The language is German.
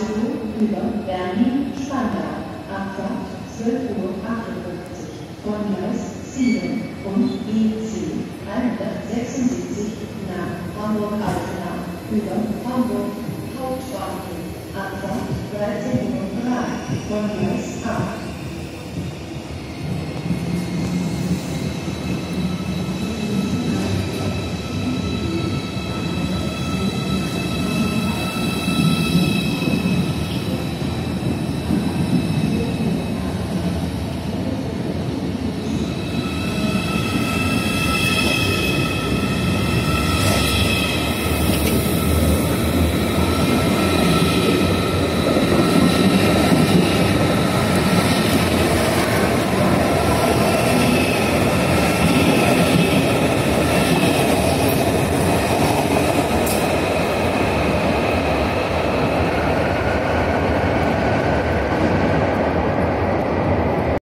Auszüge über Berlin-Spandau, Abfahrt 12.58 Uhr von Gleis 7 und EC 176 nach Hamburg-Altena über Hamburg Hauptbahnhof, Abfahrt 13.03 Uhr von Gleis 8.